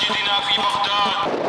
وكربلاء ومساجدنا في بغداد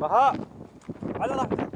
بهاء على راحتك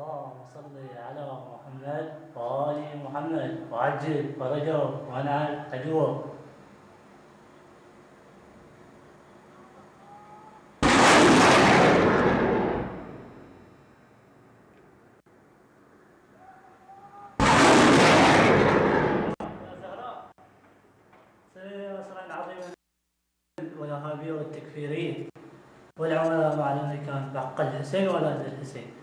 اللهم صل على محمد وآل محمد. وعجل فرجه وانعل أجره والارهابيه والتكفيرية والعملاء مع الإمريكان بحق الحسين واولاد الحسين.